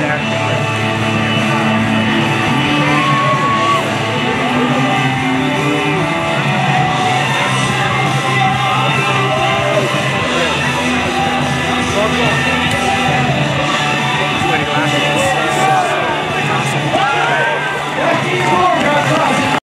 there.